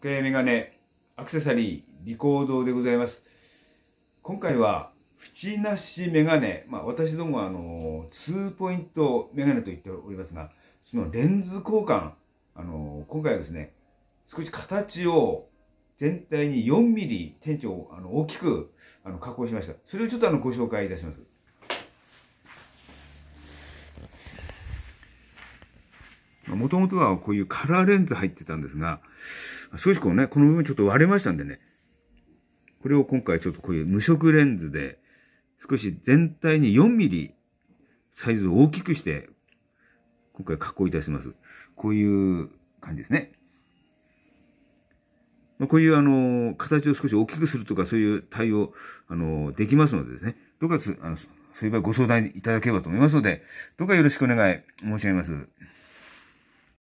時計メガネ、アクセサリー、リコードでございます。今回は、縁なしメガネ。まあ、私どもは、あの、ツーポイントメガネと言っておりますが、そのレンズ交換、あの、今回はですね、少し形を全体に4ミリ店長あの大きくあの加工しました。それをちょっとあのご紹介いたします。もともとはこういうカラーレンズ入ってたんですが、少しこうね、この部分ちょっと割れましたんでね、これを今回ちょっとこういう無色レンズで、少し全体に4ミリサイズを大きくして、今回加工いたします。こういう感じですね。こういうあの、形を少し大きくするとか、そういう対応、あの、できますのでですね、どうかあの、そういう場合ご相談いただければと思いますので、どうかよろしくお願い申し上げます。